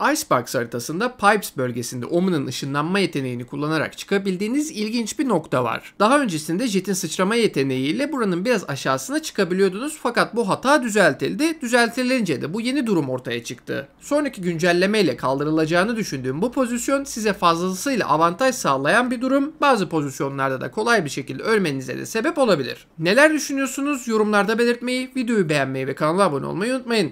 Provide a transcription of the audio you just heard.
Icebox haritasında Pipes bölgesinde Omen'ın ışınlanma yeteneğini kullanarak çıkabildiğiniz ilginç bir nokta var. Daha öncesinde Jet'in sıçrama yeteneğiyle buranın biraz aşağısına çıkabiliyordunuz fakat bu hata düzeltildi. Düzeltilince de bu yeni durum ortaya çıktı. Sonraki güncellemeyle kaldırılacağını düşündüğüm bu pozisyon size fazlasıyla avantaj sağlayan bir durum. Bazı pozisyonlarda da kolay bir şekilde ölmenize de sebep olabilir. Neler düşünüyorsunuz? Yorumlarda belirtmeyi, videoyu beğenmeyi ve kanala abone olmayı unutmayın.